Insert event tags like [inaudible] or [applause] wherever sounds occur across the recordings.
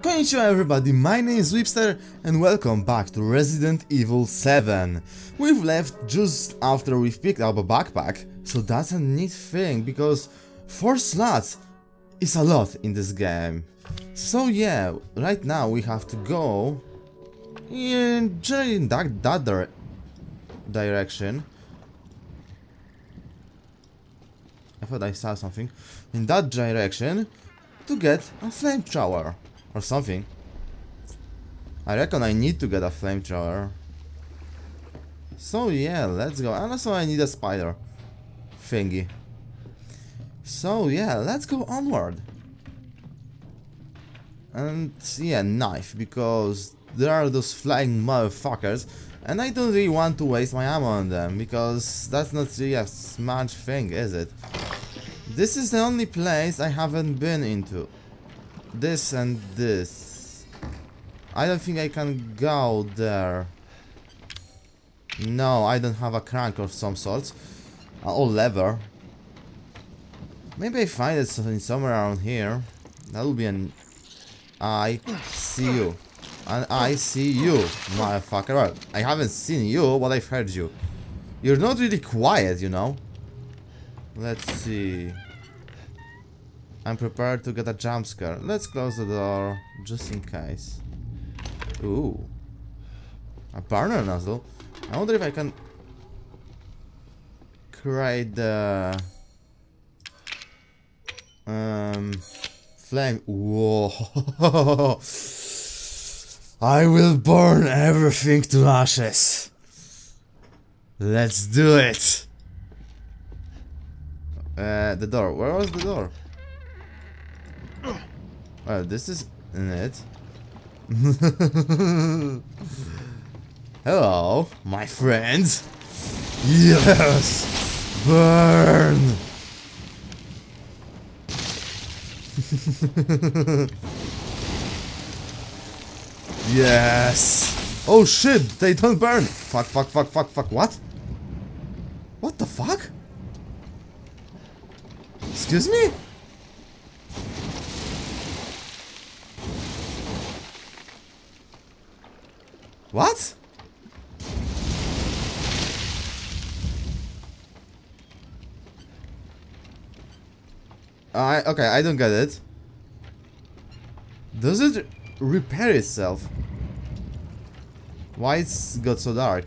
Konnichiwa everybody, my name is Weebster and welcome back to Resident Evil 7. We've left just after we've picked up a backpack, so that's a neat thing because 4 slots is a lot in this game. So yeah, right now we have to go in, in that, that dire direction. I thought I saw something. In that direction to get a flamethrower or something. I reckon I need to get a flamethrower. So yeah, let's go. And also I need a spider thingy. So yeah, let's go onward. And yeah, knife, because there are those flying motherfuckers and I don't really want to waste my ammo on them, because that's not really a smart thing, is it? This is the only place I haven't been into. This and this. I don't think I can go there. No, I don't have a crank of some sorts. Uh, or lever. Maybe I find it somewhere around here. That will be an... I see you. And I see you, motherfucker. Well, I haven't seen you, but I've heard you. You're not really quiet, you know. Let's see. I'm prepared to get a jump scare. Let's close the door, just in case. Ooh. A burner nozzle. I wonder if I can create the um flame. Whoa! [laughs] I will burn everything to ashes. Let's do it. Uh, the door. Where was the door? Well, this is it. Hello, my friends. Yes! Burn! yes! Oh shit, they don't burn! Fuck, fuck, fuck, fuck, fuck, what? What the fuck? Excuse me? What? I okay, I don't get it. Does it repair itself? Why it's got so dark?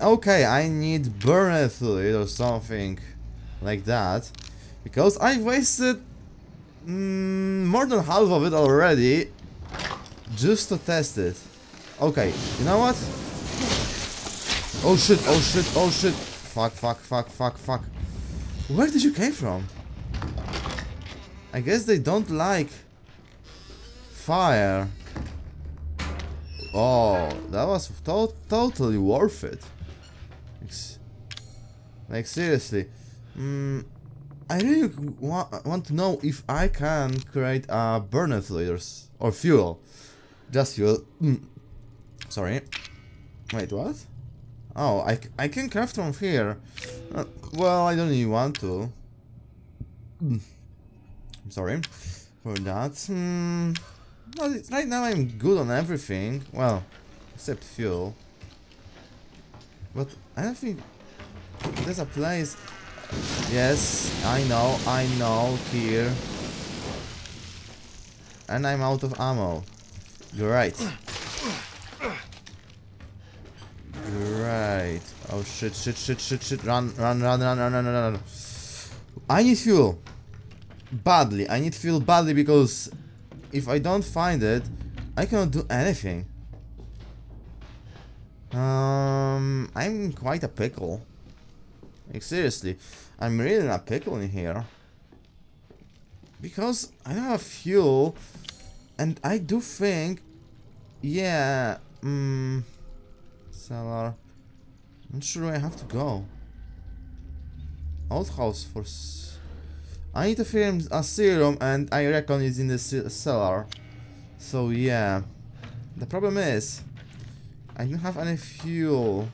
Okay, I need burner fluid or something like that. Because I wasted mm, more than half of it already just to test it. Okay, you know what? Oh shit, oh shit, oh shit. Fuck, fuck, fuck, fuck, fuck. Where did you came from? I guess they don't like fire. Oh, that was to totally worth it. Like, seriously. Mm, I really wa want to know if I can create a burner fluids or fuel. Just fuel. Mm. Sorry. Wait, what? Oh, I, I can craft from here. Uh, well, I don't even want to. I'm sorry for that. Hmm. Well, right now I'm good on everything. Well, except fuel. But I don't think there's a place. Yes, I know, I know, here. And I'm out of ammo. You're right. Right. Oh shit, shit, shit, shit, shit. Run, run, run, run, run, run, run, run. I need fuel. Badly. I need fuel badly because if I don't find it, I cannot do anything. Um, I'm quite a pickle. Like, seriously, I'm really in a pickle in here. Because I don't have fuel, and I do think, yeah, um, cellar. I'm sure I have to go. Outhouse for... I need to film a serum and I reckon it's in the cellar. So yeah. The problem is... I don't have any fuel.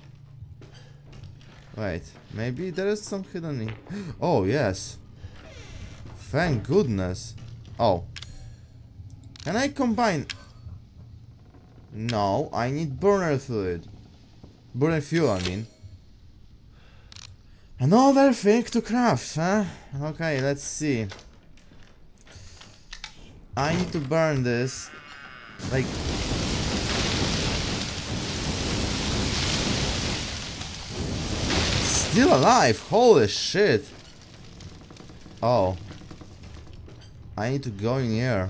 Wait, maybe there is some hidden... [gasps] Oh, yes. Thank goodness. Oh. Can I combine? No, I need burner fluid. Burner fuel, I mean. Another thing to craft, huh? Okay, let's see. I need to burn this. Like... Still alive! Holy shit! Oh. I need to go in here.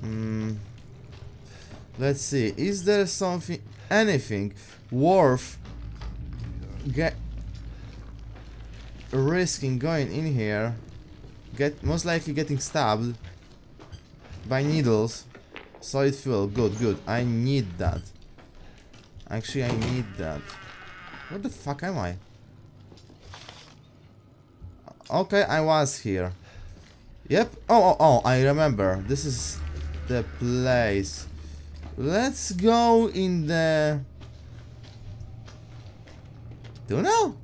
Hmm. Let's see. Is there something, anything worth get risking going in here? Get most likely getting stabbed by needles. Solid fuel. Good, good. I need that. Actually, I need that. Where the fuck am I? Okay, I was here. Yep. Oh, oh, oh, I remember. This is the place. Let's go in the... Do you know?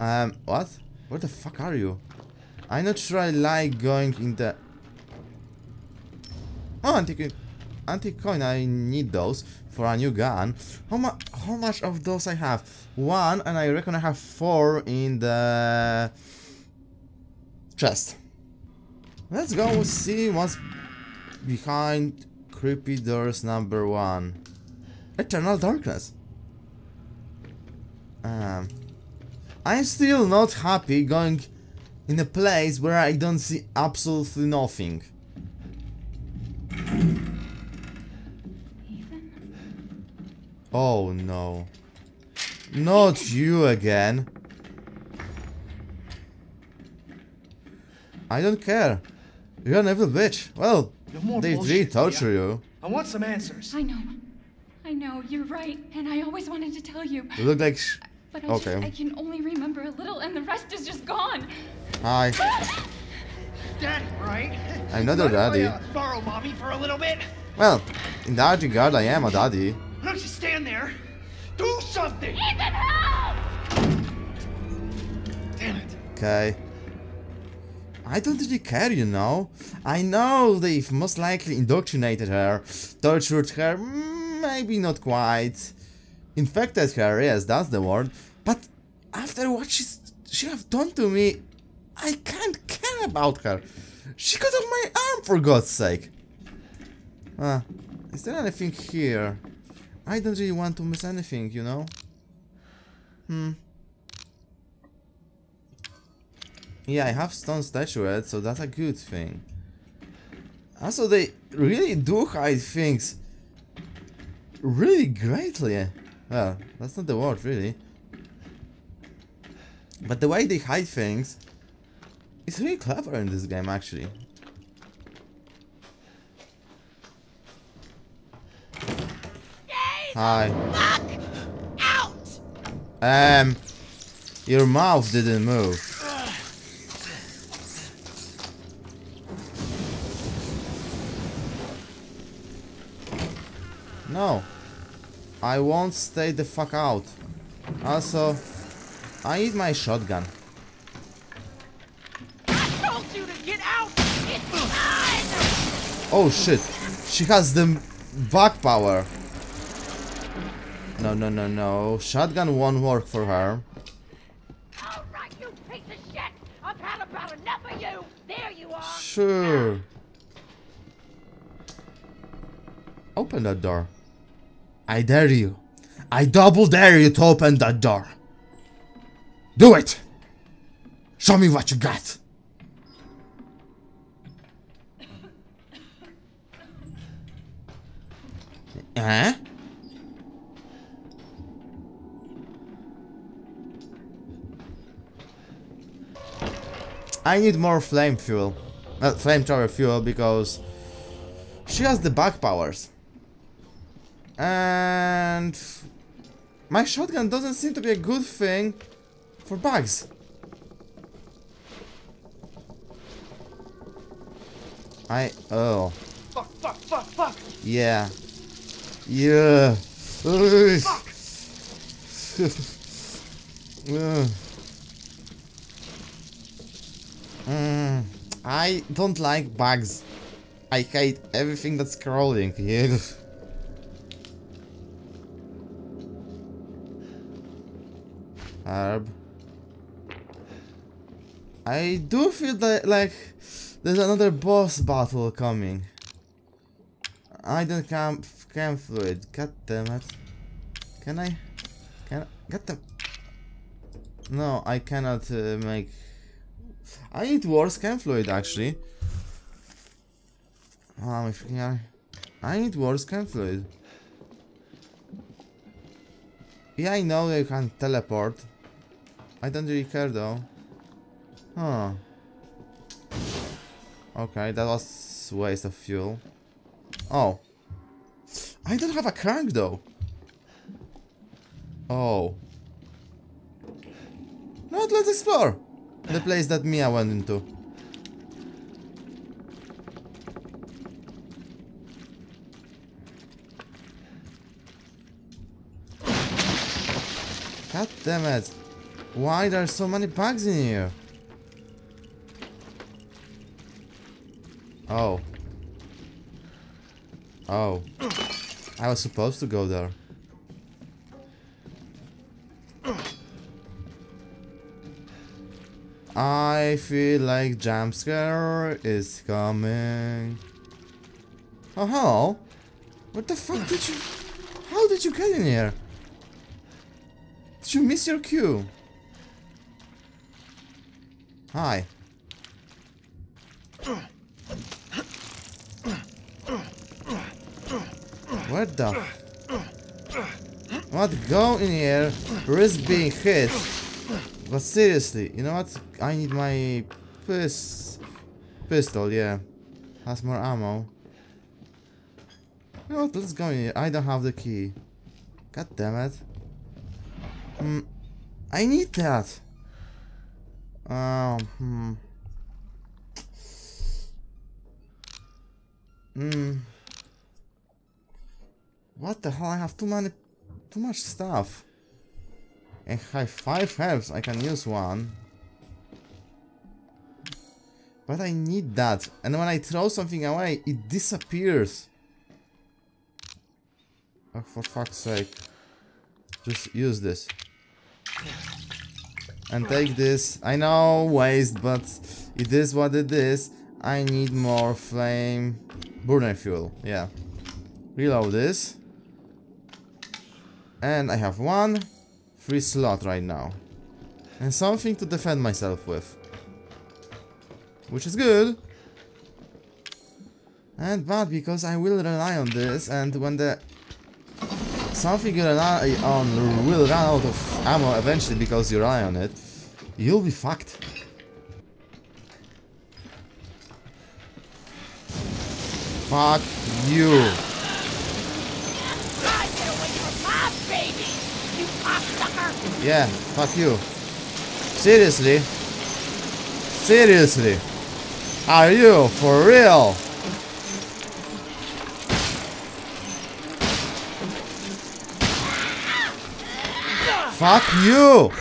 Um, what? Where the fuck are you? I'm not sure I like going in the... Oh, antique, antique coin, I need those for a new gun. How, mu how much of those I have? One, and I reckon I have four in the chest. Let's go see what's behind creepy doors number one. Eternal darkness. Um, I'm still not happy going in a place where I don't see absolutely nothing. Oh no. Not you again. I don't care. You're an evil bitch. Well, No more they bullshit, really Leah. torture you. I want some answers. I know. I know, you're right. And I always wanted to tell you. You look like sh But I Okay. just I can only remember a little and the rest is just gone. Hi. [laughs] Daddy, right? I'm not your Mind if I, daddy. uh, borrow mommy for a little bit? Well, in that regard, I am a daddy. Why don't you stand there? Do something! Ethan, help! Damn it. Okay. I don't really care, you know. I know they've most likely indoctrinated her, tortured her, mm, maybe not quite. Infected her, yes, that's the word. But after what she's, she have done to me, I can't care about her. She cut off my arm, for God's sake. Ah, is there anything here? I don't really want to miss anything, you know? Hmm. Yeah, I have stone statuette, so that's a good thing. Also, they really do hide things really greatly. Well, that's not the word, really. But the way they hide things is really clever in this game, actually. Hi. Out! Um, your mouth didn't move. No. I won't stay the fuck out. Also, I need my shotgun. Told you to get out! It's! Oh shit. She has the back power. No, no, no, no. Shotgun won't work for her. Alright, you piece of shit! I've had about enough of you! There you are! Sure. Open that door. I dare you. I double dare you to open that door. Do it. Show me what you got. Huh? I need more flame fuel. Not Uh, flamethrower fuel because she has the back powers. And my shotgun doesn't seem to be a good thing for bugs. I oh Fuck, fuck, fuck, fuck! yeah yeah. [laughs] Ugh. Mm. I don't like bugs. I hate everything that's crawling. [laughs] Herb. I do feel that like there's another boss battle coming. I don't camp camp fluid. God damn it. Can I? Can I? Get them. No, I cannot uh, make. I need worse chem fluid actually. Oh, my freaking eye. I need worse chem fluid. Yeah, I know you can teleport. I don't really care though. Huh. Okay, that was waste of fuel. Oh. I don't have a crank though. Oh. Not let's explore the place that Mia went into. God damn it. Why there are so many bugs in here? Oh. Oh. I was supposed to go there. I feel like jump scare is coming. Oh, hello. What the fuck did you... How did you get in here? Did you miss your cue? Hi. What the? What? Go in here, risk being hit. But seriously, you know what? I need my pis pistol, yeah. Has more ammo. You know what? Let's go in here. I don't have the key. God damn it. Hmm. I need that. Um. Hmm. Hmm. What the hell? I have too many, too much stuff. I have five herbs. I can use one. But I need that. And when I throw something away, it disappears. Oh, for fuck's sake. Just use this. And take this. I know, waste, but it is what it is. I need more flame burner fuel. Yeah. Reload this. And I have one free slot right now. And something to defend myself with. Which is good. And bad because I will rely on this and when the something you um, rely on will run out of ammo eventually because you rely on it, you'll be fucked. Fuck you. Yeah, fuck you. Seriously? Seriously? Are you for real? Fuck you!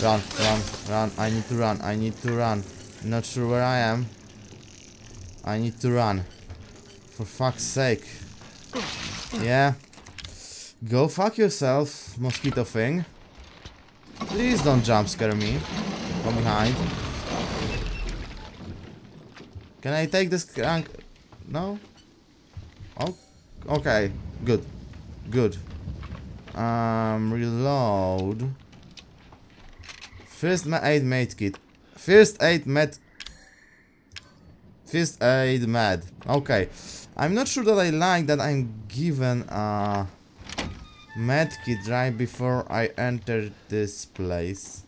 Run, run, run. I need to run. I need to run. Not sure where I am. I need to run. For fuck's sake. Yeah. Go fuck yourself, mosquito thing. Please don't jump scare me from behind. Can I take this crank? No? Oh, okay. Good. Good. Um, reload. First aid med kit. First aid med. First aid med. Okay. I'm not sure that I like that I'm given a med kit right before I enter this place.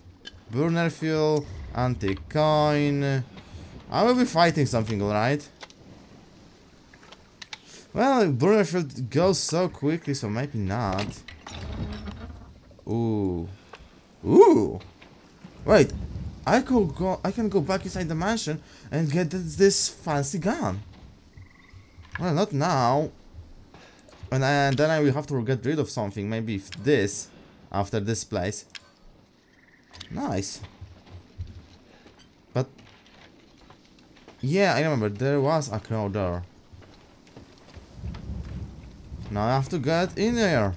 Burner fuel, anti-coin. I will be fighting something, alright? Well, burner fuel goes so quickly, so maybe not. Ooh. Ooh! Wait, I could go. I can go back inside the mansion and get this, fancy gun. Well, not now. And I, then I will have to get rid of something. Maybe this after this place. Nice. But... Yeah, I remember, there was a crow there. Now I have to get in there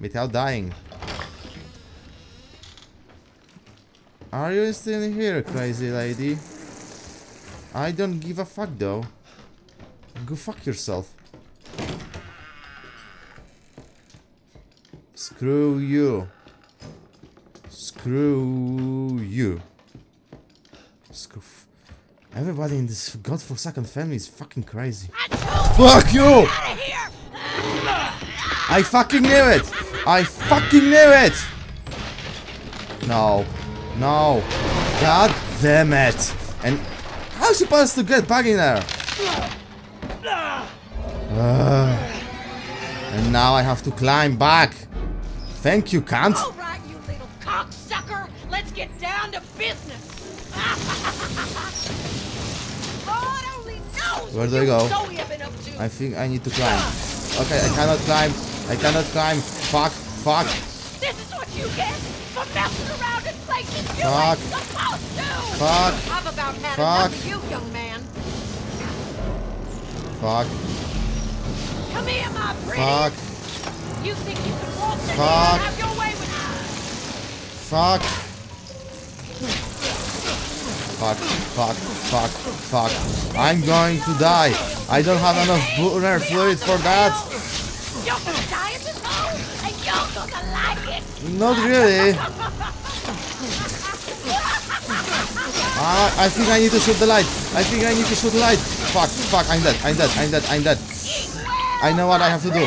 without dying. Are you still here, crazy lady? I don't give a fuck though. Go fuck yourself. Screw you. Screw you. Screw. Everybody in this godforsaken family is fucking crazy. I told Fuck you! I fucking knew it! I fucking knew it! No. No. God damn it. And how supposed to get back in there? Ugh. and now I have to climb back. Thank you, cunt. All right, you little cocksucker. Let's get down to business. [laughs] Lord only knows Where do I go? and Zoe have been up to. I think I need to climb. Okay, I cannot climb. I cannot climb. Fuck. Fuck. This is what you get for messing around in places you Fuck. ain't supposed to. Fuck. I've about had Fuck. enough of you, young man. Fuck. Come here, my pretty. Fuck. You think you can in here Fuck. and have your way with? Fuck. Fuck, fuck, fuck, fuck. I'm going to die. I don't have enough burner fluid for that. Not really. Ah, I think I need to shoot the light. I think I need to shoot the light. Fuck, fuck, I'm dead, I'm dead, I'm dead, I'm dead. I know what I have to do.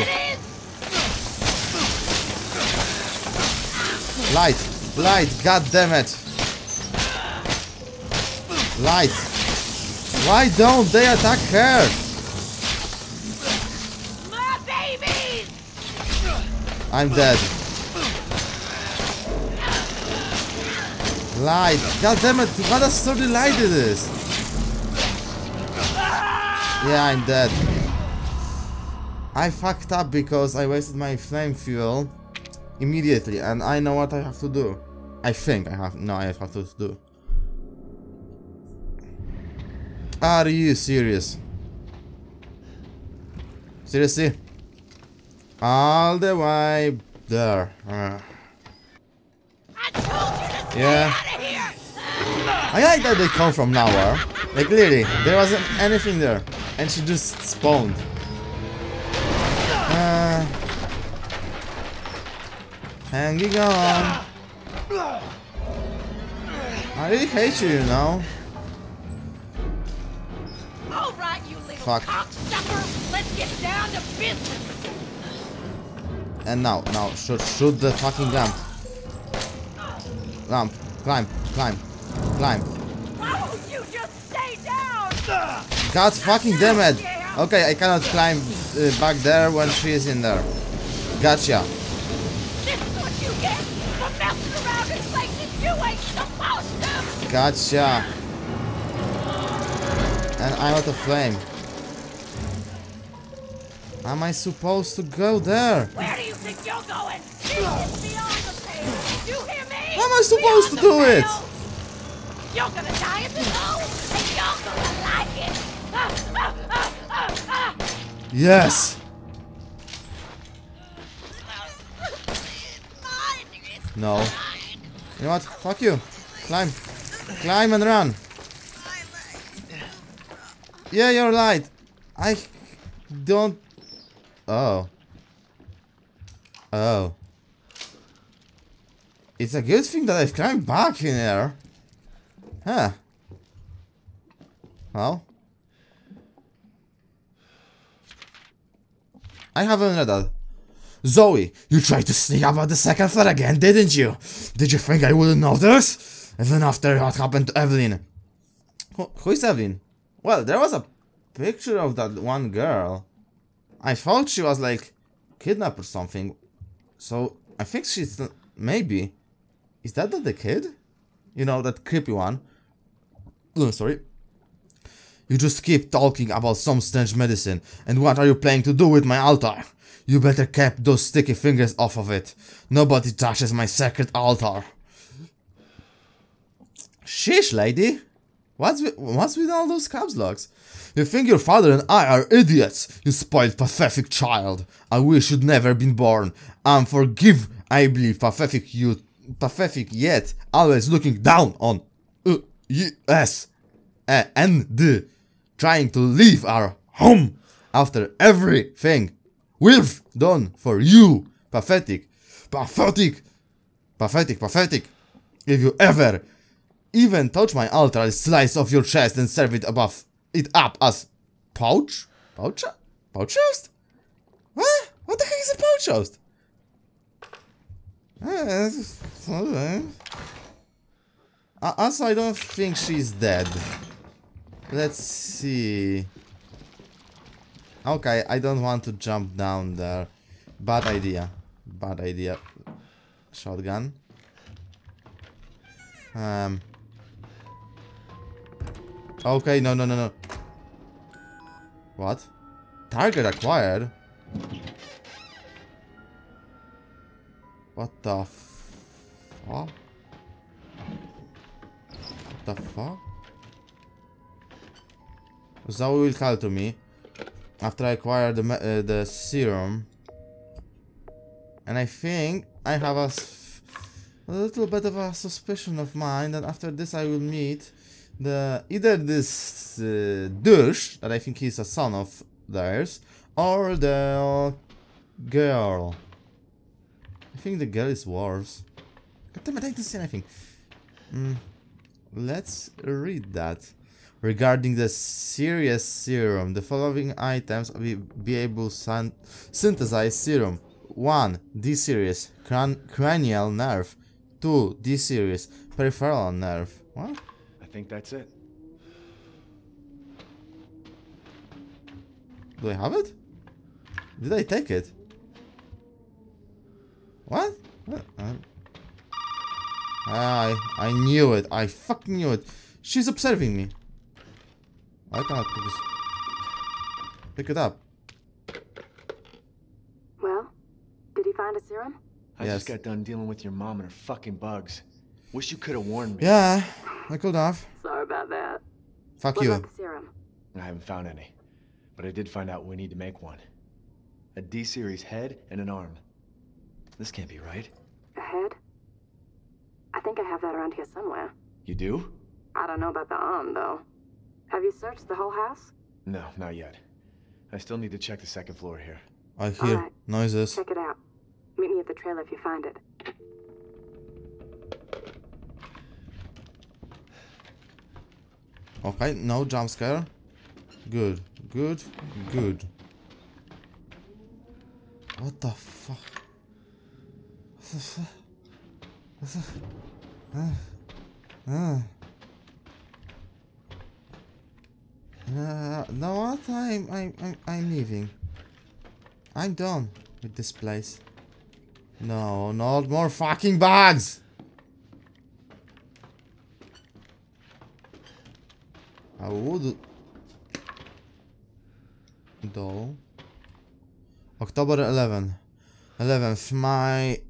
Light, light, god damn it. Light. Why don't they attack her? I'm dead. Light. God damn it. What a sturdy light it is. Yeah, I'm dead. I fucked up because I wasted my flame fuel immediately and I know what I have to do. I think I have. No, I have to do. Are you serious? Seriously? All the way there. Uh, I told you to stay Yeah. out of here! I like that they come from nowhere. Like clearly, there wasn't anything there. And she just spawned. Uh, hanging on. I really hate you, you know. All right, you little Fuck. cocksucker. Let's get down to business. And now, now, shoot, shoot the fucking lamp. Climb, climb, climb. Why won't you just stay down? God fucking damn it! Okay, I cannot climb uh, back there when she is in there. Gotcha. This is what you get for messing around in places you ain't supposed to. Gotcha. And I'm out of flame. Am I supposed to go there? Where do you think you're going? It's beyond the pale. You hear? How am I supposed to do it? You're gonna die in this hole, and you're gonna like it. Ah, ah, ah, ah, ah. Yes. No. You know what? Fuck you. Climb. Climb and run. Yeah, you're right. I don't... Oh. Oh. It's a good thing that I've climbed back in there. Huh. Well. I haven't read that. Zoe, you tried to sneak up on the second floor again, didn't you? Did you think I wouldn't notice? Even after what happened to Evelyn. Who, who is Evelyn? Well, there was a picture of that one girl. I thought she was like kidnapped or something. So I think she's maybe. Is that the kid? You know that creepy one. Oh, sorry. You just keep talking about some strange medicine, and what are you planning to do with my altar? You better keep those sticky fingers off of it. Nobody touches my sacred altar. Sheesh, lady. What's with, what's with all those caps locks? You think your father and I are idiots, you spoiled pathetic child. I wish you'd never been born. And forgive, I believe, pathetic you, pathetic yet always looking down on us uh, and trying to leave our home after everything we've done for you. Pathetic, pathetic, pathetic, pathetic. If you ever even touch my altar, slice off your chest and serve it above it up as pouch? Pouch? Pouch roast? What? What the heck is a pouch roast? Uh, also, I don't think she's dead. Let's see. Okay, I don't want to jump down there. Bad idea. Bad idea. Shotgun. Um. Okay, no, no, no, no. What? Target acquired? What the fuck? What the fuck? Zoe will call to me after I acquire the uh, the serum, and I think I have a, a little bit of a suspicion of mine that after this I will meet the either this uh, douche that I think he's a son of theirs or the girl. I think the girl is worse. God damn it, I didn't see anything. Mm, let's read that. Regarding the serious serum, the following items will be able to synthesize serum. 1. D-series, cran cranial nerve. 2. D-series, peripheral nerve. What? I think that's it. Do I have it? Did I take it? What? what? Uh, I I knew it. I fucking knew it. She's observing me. I cannot pick, this. pick it up. Well, did he find a serum? I Yes. just got done dealing with your mom and her fucking bugs. Wish you could have warned me. Yeah, I could have. Sorry about that. Fuck What you. about the serum? I haven't found any. But I did find out we need to make one. A D-series head and an arm. This can't be right. A head? I think I have that around here somewhere. You do? I don't know about the arm, though. Have you searched the whole house? No, not yet. I still need to check the second floor here. I hear Alright. noises. Check it out. Meet me at the trailer if you find it. Okay, no jump scare. Good, good, good. What the fuck? What the fuck? What the uh, no, what? I'm, I'm, I'm, I'm leaving. I'm done with this place. No, not more fucking bugs! I would... Though... October 11. 11th, my...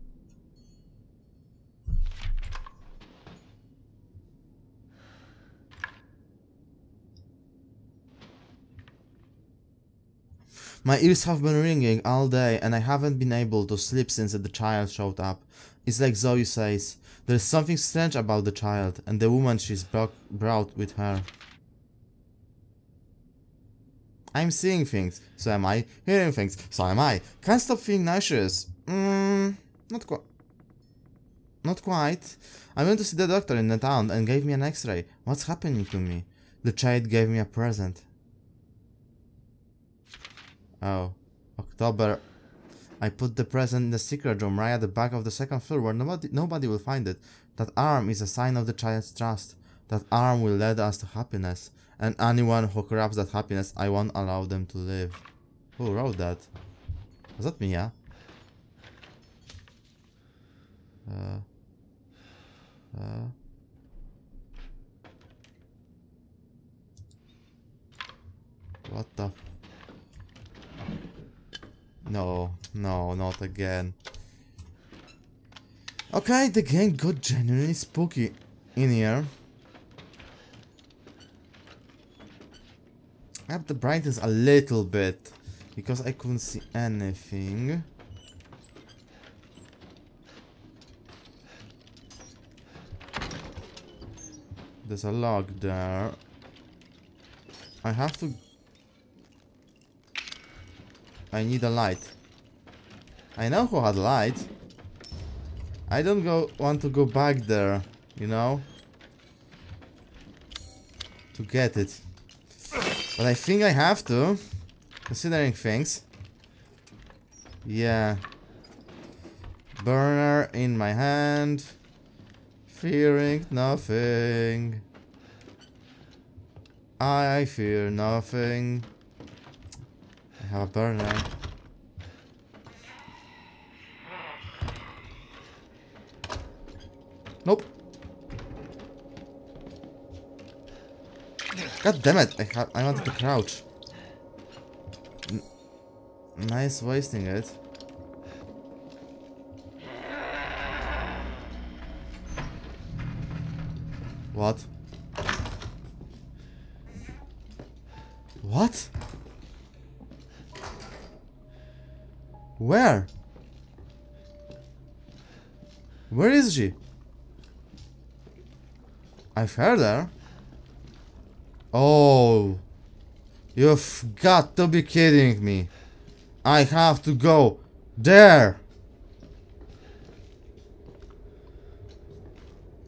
My ears have been ringing all day and I haven't been able to sleep since the child showed up. It's like Zoe says, there's something strange about the child and the woman she's brought, with her. I'm seeing things, so am I. Hearing things, so am I. Can't stop feeling nauseous. Mmm, not quite. Not quite. I went to see the doctor in the town and gave me an x-ray. What's happening to me? The child gave me a present. Oh, October. I put the present in the secret room right at the back of the second floor where nobody, nobody will find it. That arm is a sign of the child's trust. That arm will lead us to happiness. And anyone who corrupts that happiness, I won't allow them to live. Who wrote that? Was that me, yeah? Uh, uh. What the? No, no, not again. Okay, the game got genuinely spooky in here. Up the brightness a little bit, because I couldn't see anything. There's a log there. I have to I need a light. I know who had light. I don't go want to go back there, you know? To get it. But I think I have to. Considering things. Yeah. Burner in my hand. Fearing nothing. I fear nothing. Have a burner. Nope. God damn it! I I wanted to crouch. N nice wasting it. She? I've heard her. Oh. You've got to be kidding me. I have to go there.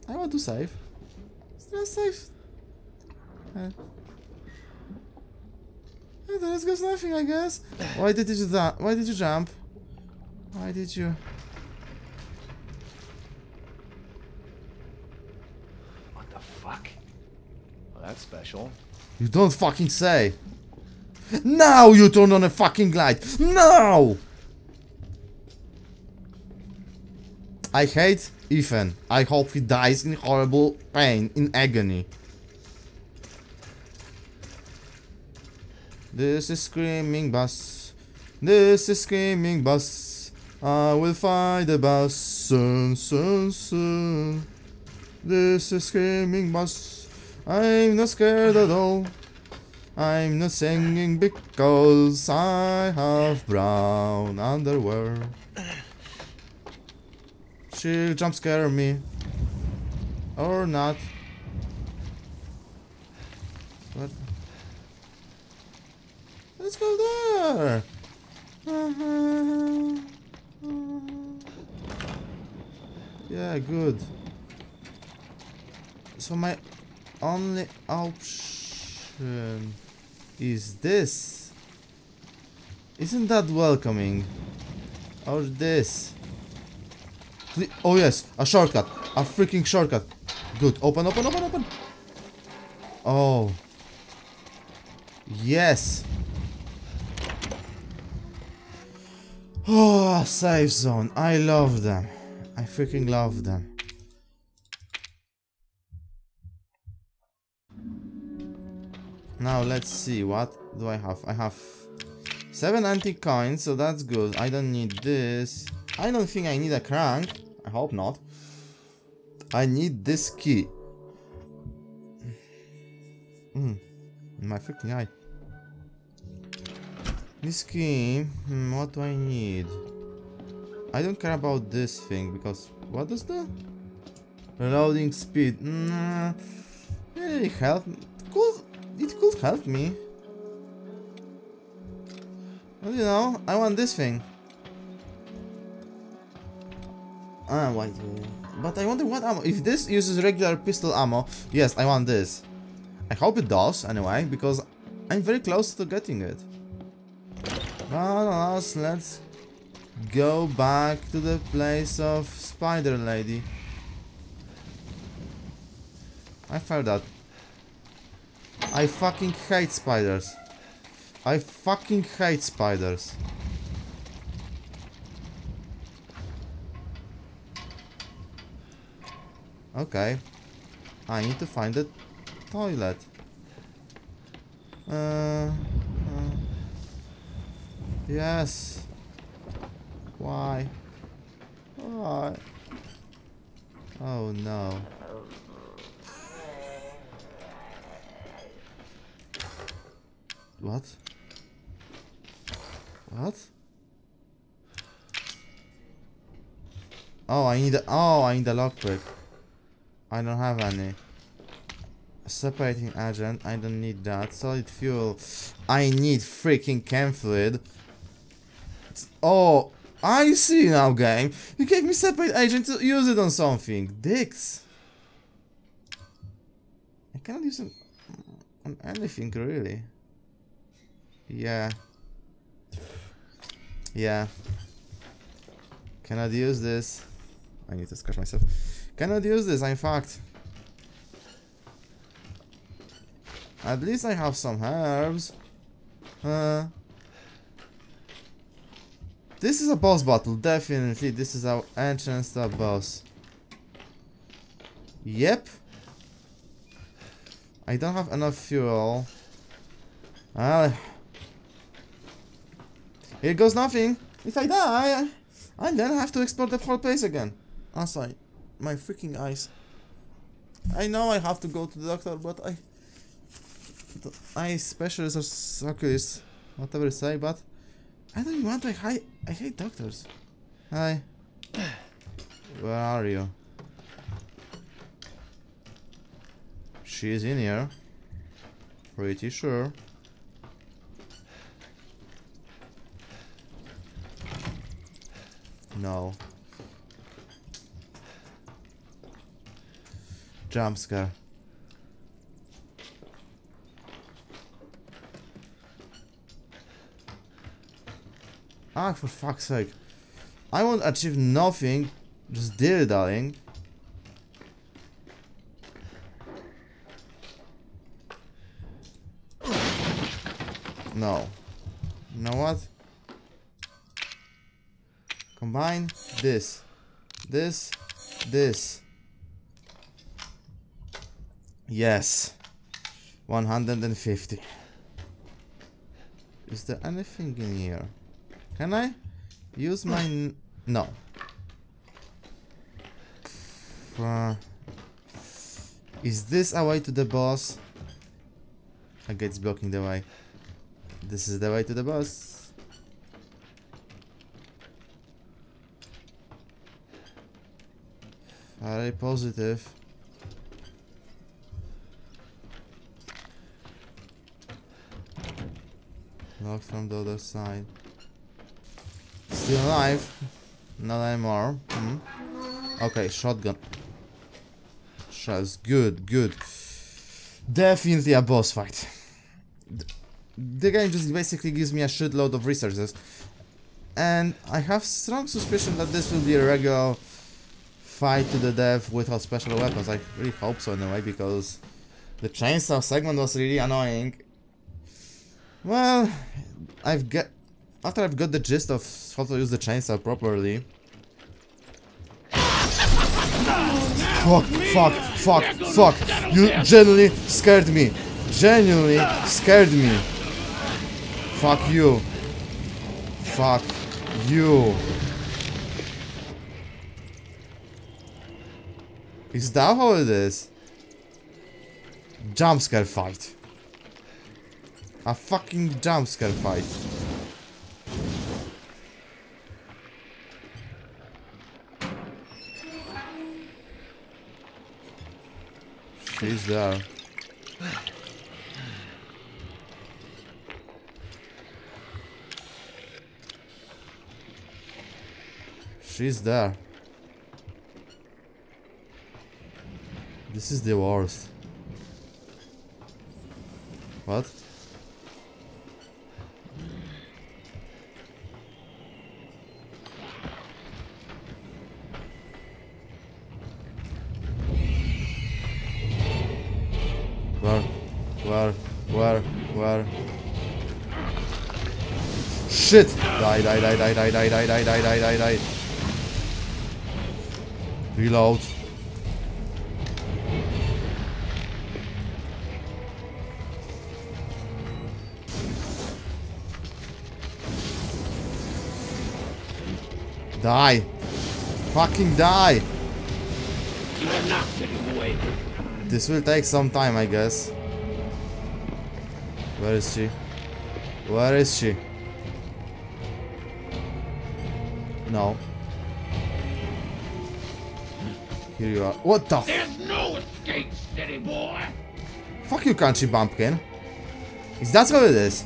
I want to save. There a save? Uh, is nothing, I guess. Why did you that? Why did you jump? Why did you? What the fuck? Well, that's special. You don't fucking say. Now you turn on a fucking light. Now! I hate Ethan. I hope he dies in horrible pain, in agony. This is screaming bus. This is screaming bus. I will find the bus soon, soon, soon. This is screaming bus. I'm not scared at all. I'm not singing because I have brown underwear. She'll jump scare me. Or not. What? Let's go there. [laughs] Yeah, good. So my only option is this. Isn't that welcoming? Or this? Oh yes, a shortcut. A freaking shortcut. Good. Open, open, open, open. Oh. Yes. Oh, [sighs] safe zone. I love them. I freaking love them. Now let's see, what do I have? I have 7 antique coins, so that's good. I don't need this. I don't think I need a crank. I hope not. I need this key. Hmm. My freaking eye. This key. Hmm, what do I need? I don't care about this thing because what does the reloading speed? Nah, really help. Could help me. Well, you know, I want this thing. Ah, wait, but I wonder what ammo. If this uses regular pistol ammo, yes, I want this. I hope it does, anyway, because I'm very close to getting it. But let's go back to the place of Spider Lady. I felt that. I fucking hate spiders. I fucking hate spiders. Okay. I need to find the toilet. Uh, uh, yes. Why? Why? Oh no. What? What? Oh, I need a, oh, I need a lockpick. I don't have any. Separating agent, I don't need that. Solid fuel, I need freaking chem fluid. It's- Oh, I see now, game. You gave me separate agent to use it on something. Dicks. I cannot use it on anything, really. Yeah. Yeah. Cannot use this. I need to scratch myself. Cannot use this, I'm fucked. At least I have some herbs. Uh, this is a boss battle, definitely. This is our entrance to a boss. Yep. I don't have enough fuel. Ah. Here goes nothing. If I die, I then have to explore the whole place again. Also, my freaking eyes. I know I have to go to the doctor, but I... The eye specialist or oculist, whatever you say, but... I don't even want to... I, I hate doctors. Hi. [sighs] Where are you? She's in here. Pretty sure. No. Jump scare. Ah, for fuck's sake. I won't achieve nothing. Just dilly-dallying. No. You know what? Combine this, this, this. Yes. 150. Is there anything in here? Can I use my... No. Uh, is this a way to the boss? I guess blocking the way. This is the way to the boss. Very positive. Locked from the other side. Still alive. Not anymore. Hmm. Okay, shotgun. Shots. Good, good. Definitely a boss fight. The game just basically gives me a shitload of resources. And I have strong suspicion that this will be a regular fight to the death without special weapons. I really hope so in a way because the chainsaw segment was really annoying. Well, I've get after I've got the gist of how to use the chainsaw properly. Fuck, fuck, fuck, fuck. You genuinely scared me. Genuinely scared me. Fuck you. Fuck you. Is that how it is? Jump scare fight. A fucking jump scare fight. She's there. She's there. This is the worst. What? Where? Where? Where? Where? Shit! Die, die, die, die, die, die, die, die, die, die, die, die. Reload. Die. Fucking die. You are not getting away. This will take some time, I guess. Where is she? Where is she? No. Here you are. What the There's no escape, steady boy. Fuck you, country bumpkin. Is that how it is?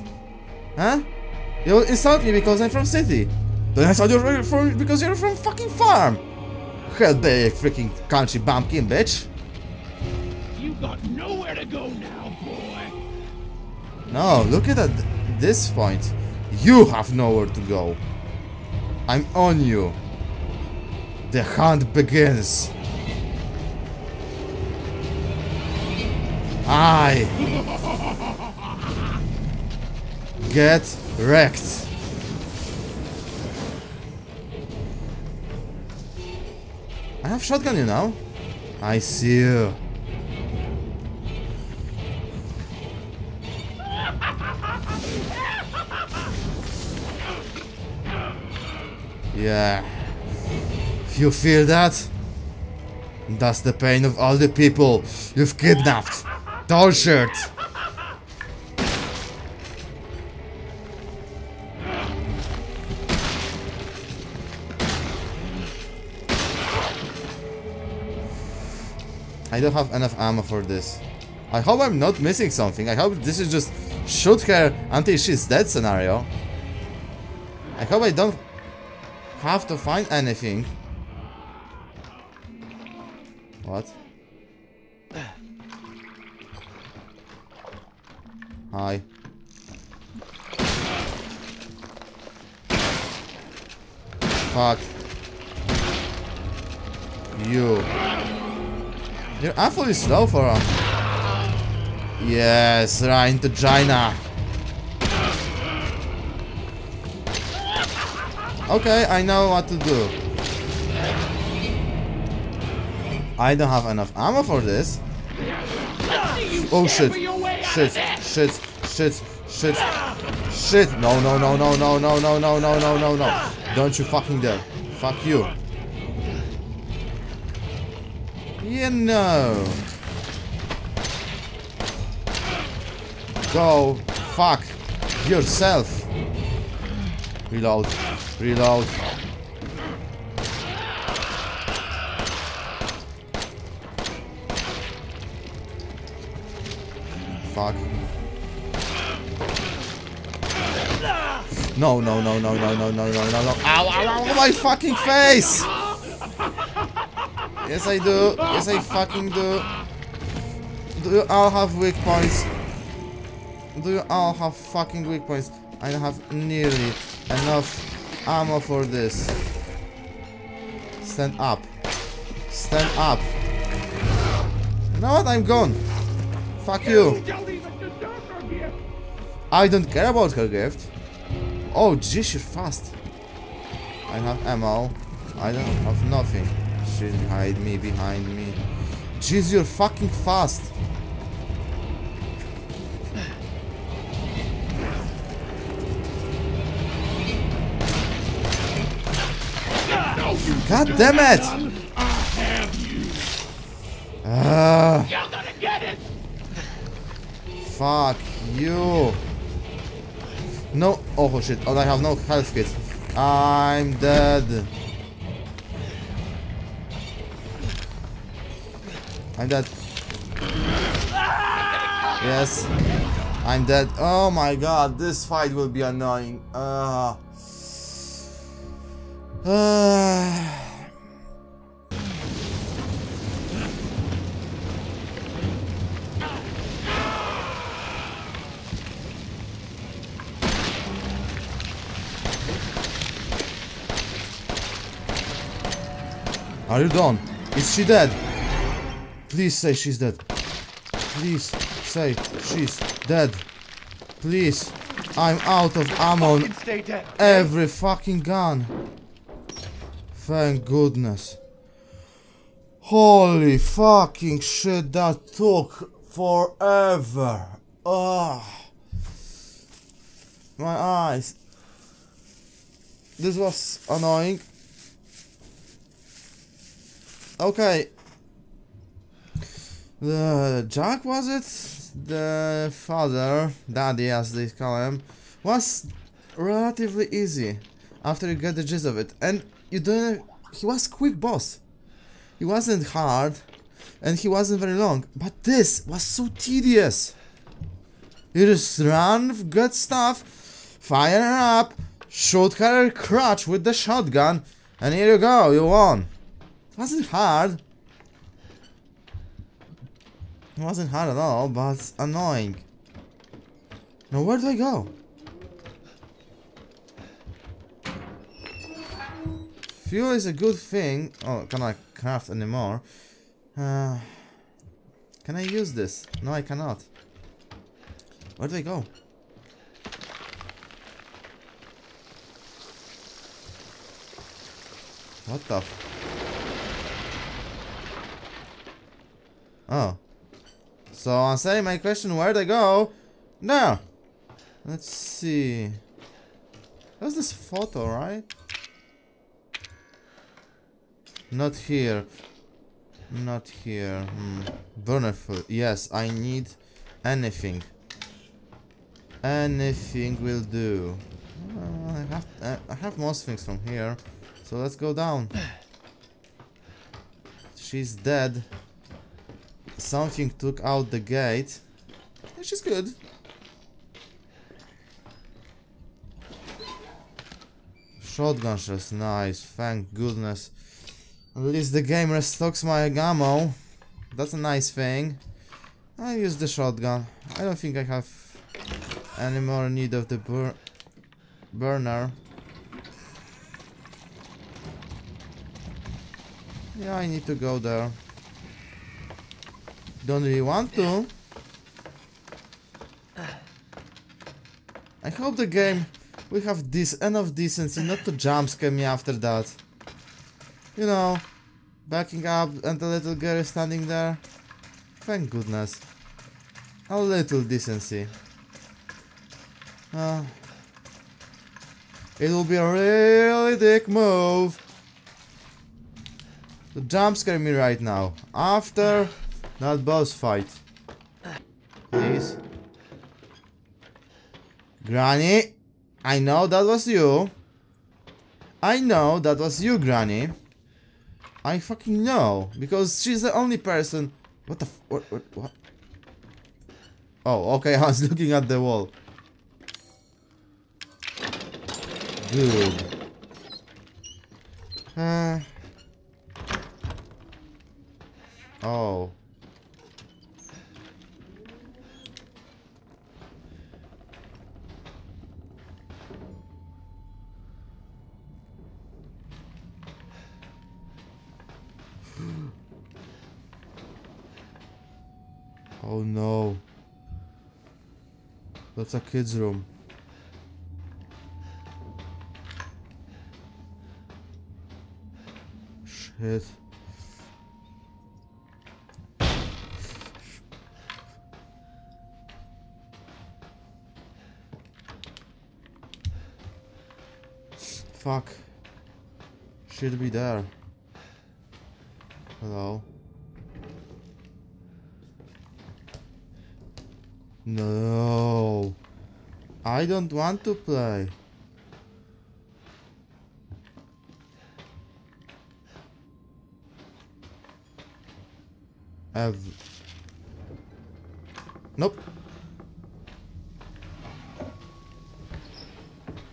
Huh? You insult me because I'm from city. Then I thought you're from because you're from fucking farm. Hell, big freaking country bumpkin, bitch. You got nowhere to go now, boy. No, look at that. This point. You have nowhere to go. I'm on you. The hunt begins. I [laughs] get wrecked. I have shotgun, you know. I see you. Yeah. You feel that? That's the pain of all the people you've kidnapped, tortured. I don't have enough ammo for this. I hope I'm not missing something. I hope this is just shoot her until she's dead scenario. I hope I don't have to find anything. What? Hi. Fuck. You. You're awfully slow for a... Yes, right into China. Okay, I know what to do. I don't have enough ammo for this. Oh shit. Shit, shit, shit, shit, shit. No, no, no, no, no, no, no, no, no, no, no, no. Don't you fucking dare. Fuck you. You know. Go fuck yourself. Reload. Reload. Fuck. No, no, no, no, no, no, no, no, no, no. Ow, ow, ow, my fucking face! Yes, I do. Yes, I fucking do. Do you all have weak points? Do you all have fucking weak points? I don't have nearly enough ammo for this. Stand up. Stand up. You know what? I'm gone. Fuck you. I don't care about her gift. Oh, jeez, you're fast. I have ammo. I don't have nothing. She's behind me, behind me. Jeez, you're fucking fast. God damn it! It. Fuck you. No. Oh shit. Oh, I have no health kit. I'm dead. I'm dead. Yes. I'm dead. Oh my god. This fight will be annoying. Uh. Uh. [sighs] Are you done? Is she dead? Please say she's dead. Please say she's dead. Please. I'm out of ammo on Fucking stay dead. every fucking gun. Thank goodness. Holy fucking shit, that took forever. Ugh. My eyes. This was annoying. Okay. The Jack was it? The father, daddy as they call him, was relatively easy after you get the gist of it. And you don't. He was quick boss. He wasn't hard, and he wasn't very long. But this was so tedious. You just run, good stuff, fire her up, shoot her crotch with the shotgun, and here you go, you won. It wasn't hard. It wasn't hard at all, but it's annoying. Now where do I go? Fuel is a good thing. Oh, can I craft anymore? Uh, can I use this? No, I cannot. Where do I go? What the Oh. So answering my question, where do I go? There! Let's see. There's this photo, right? Not here. Not here. Hmm. Burner food. Yes, I need anything. Anything will do. Uh, I have uh, I have most things from here, so let's go down. She's dead. Something took out the gate. Which is good. Shotgun shells, nice, thank goodness. At least the game restocks my ammo. That's a nice thing. I use the shotgun. I don't think I have any more need of the bur burner. Yeah, I need to go there. Don't really want to. I hope the game will have this enough decency not to jump scare me after that. You know, backing up and the little girl is standing there. Thank goodness. A little decency. Uh, it will be a really dick move to jump scare me right now. After that boss fight. Please. Granny, I know that was you. I know that was you, Granny. I fucking know. Because she's the only person... What the f... What, what, what? Oh, okay, [laughs] I was looking at the wall. Good. Uh... Oh. Oh no. That's a kid's room. Shit. Fuck. Should be there. Hello. No. I don't want to play. Ev nope.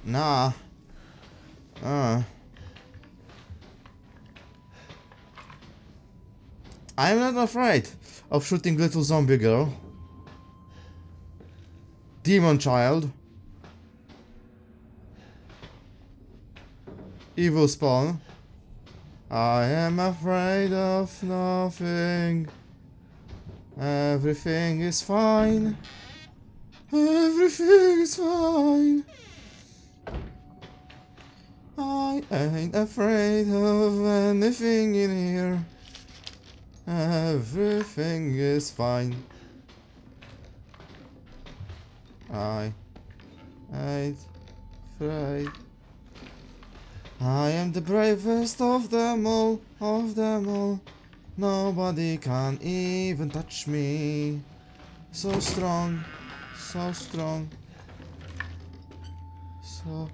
Nah. Uh. I'm not afraid of shooting little zombie girl. Demon child. Evil spawn. I am afraid of nothing. Everything is fine. Everything is fine. I ain't afraid of anything in here. Everything is fine. I ain't afraid. I am the bravest of them all, of them all. Nobody can even touch me. So strong, so strong. So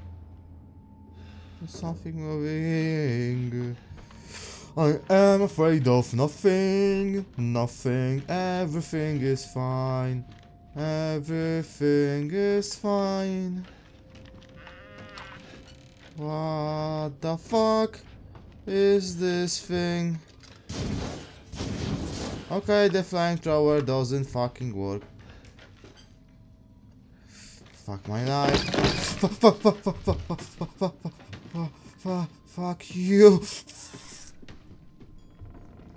something moving. I am afraid of nothing, nothing, everything is fine. Everything is fine. What the fuck is this thing? Okay, the flamethrower doesn't fucking work. Fuck my life. Fuck, fuck, fuck, fuck, fuck, fuck, fuck, fuck, fuck, fuck you.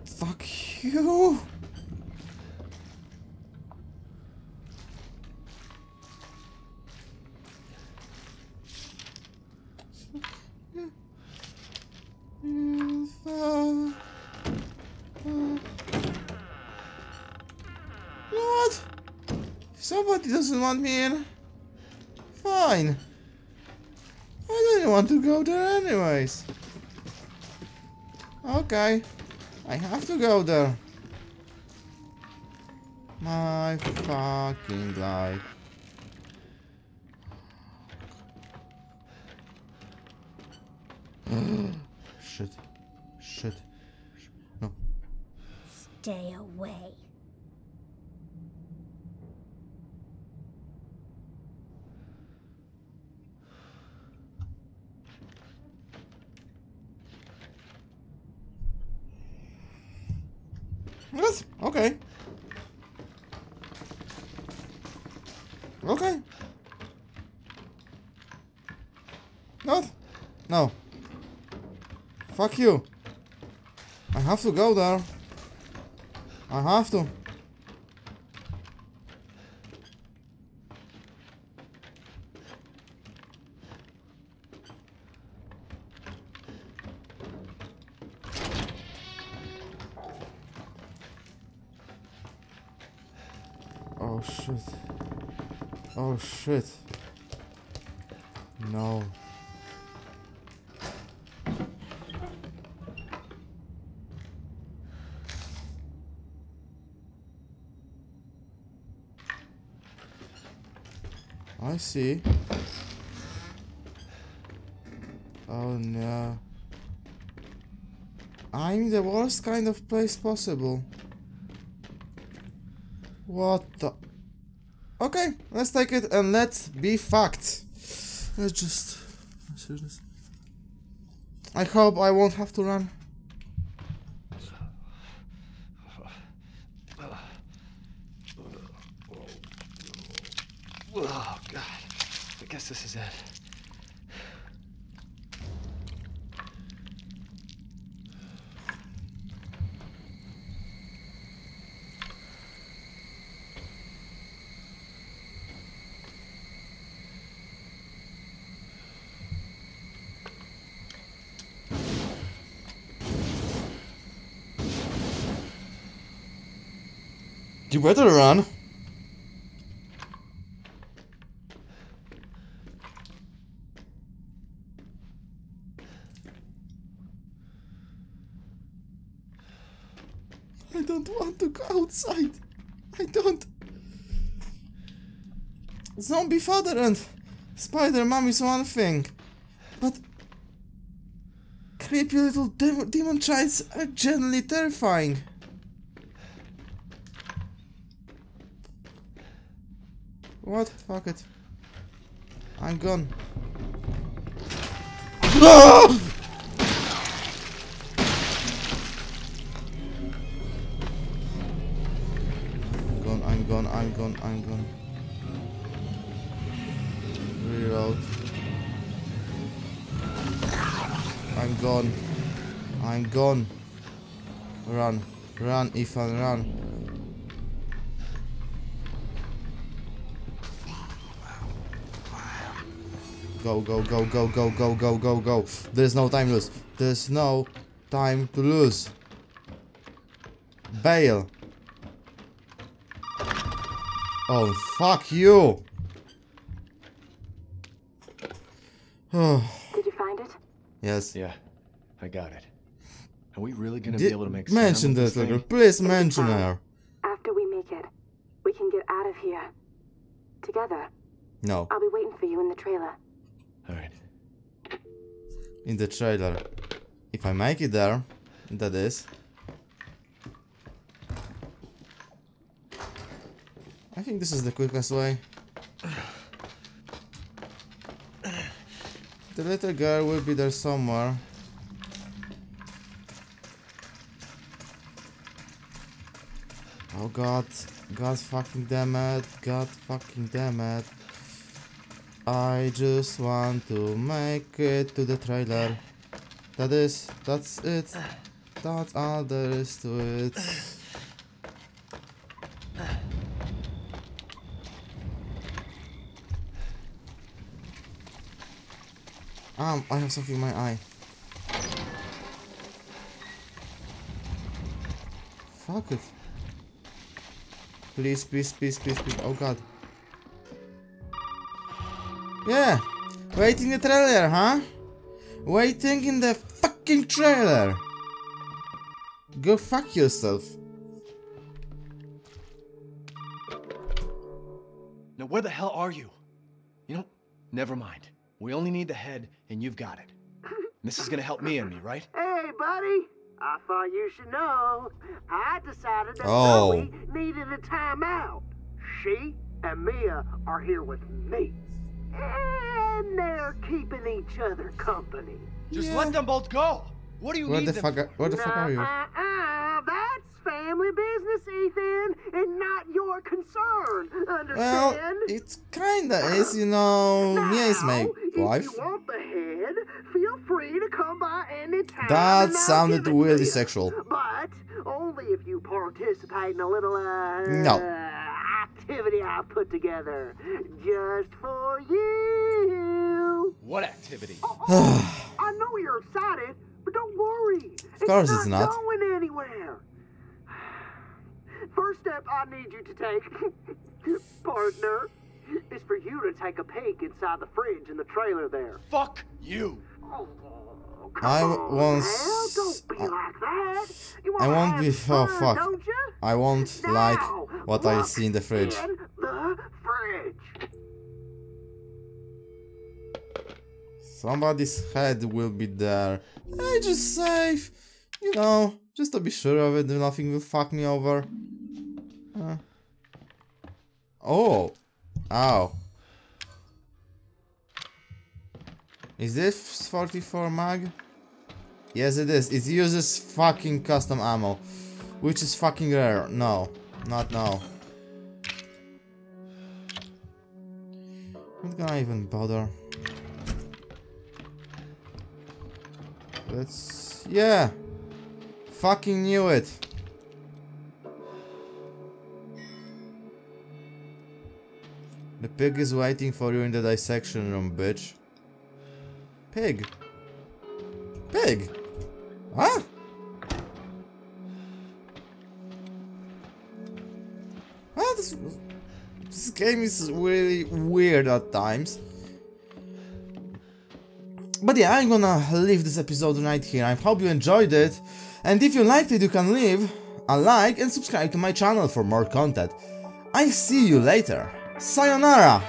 Fuck you. What? Somebody doesn't want me in, fine. I don't want to go there anyways. Okay, I have to go there. My fucking life. Shit. Shit. No. Stay away. What? Okay. Okay. What? No. Fuck you. I have to go there. I have to. Oh shit. Oh shit. I see. Oh no. I'm the worst kind of place possible. What the? Okay, let's take it and let's be fucked. Let's just. I hope I won't have to run. Oh, God. I guess this is it. You better run. I don't want to go outside. I don't. Zombie father and spider mom is one thing, but creepy little dem demon childs are genuinely terrifying. What? Fuck it. I'm gone. I'm gone, I'm gone, I'm gone, I'm gone. Reload. I'm gone. I'm gone. Run. Run, Ethan, run. Go, go, go, go, go, go, go, go, go. There's no time to lose. There's no time to lose. Bail. Oh, fuck you. Oh, [sighs] Did you find it? yes. Yeah, I got it. Are we really gonna Di- be able to make mention sound that, this little. thing? Please mention her. After we make it, we can get out of here. Together. No. I'll be waiting for you in the trailer. In the trailer. If I make it there, that is. I think this is the quickest way. The little girl will be there somewhere. Oh god, god fucking damn it, god fucking damn it. I just want to make it to the trailer. That is, that's it. That's all there is to it. Um, I have something in my eye. Fuck it. Please, please, please, please, please. Oh god. Yeah. Waiting the trailer, huh? Waiting in the fucking trailer. Go fuck yourself. Now, where the hell are you? You know, never mind. We only need the head, and you've got it. This is gonna help me and me, right? Hey, buddy. I thought you should know. I decided that Oh. Zoe needed a timeout. She and Mia are here with me. And they're keeping each other company. Just let them both go. What do you Where need the them fuck? Are, where the fuck are you? Uh-uh, that's family business, Ethan, and not your concern. Understand? Well, Understand? it kinda is, you know. Mia is my Now, wife. If you want the head, feel free to come by anytime. That sounded give it to really sexual. But only if you participate in a little uh, No. Activity I put together just for you. What activity? Oh, oh, I know you're excited, but don't worry. Of course it's it's not, not. going anywhere. [sighs] First step I need you to take, [laughs] partner, is for you to take a peek inside the fridge in the trailer there. Fuck you. Oh, come I won't now, don't be I- like that. You I wanna won't have be- oh, fun, fuck. Don't you? I won't like What I see in the fridge. In the fridge. Somebody's head will be there. I just save, you know, just to be sure of it, nothing will fuck me over. Uh. Oh, ow. Is this 44 mag? Yes, it is. It uses fucking custom ammo, which is fucking rare. No, not now. Not gonna even bother. Let's... Yeah! Fucking knew it! The pig is waiting for you in the dissection room, bitch. Pig. Pig! Huh? Game is really weird at times. But yeah, I'm gonna leave this episode right here. I hope you enjoyed it. And if you liked it, you can leave a like and subscribe to my channel for more content. I see you later. Sayonara!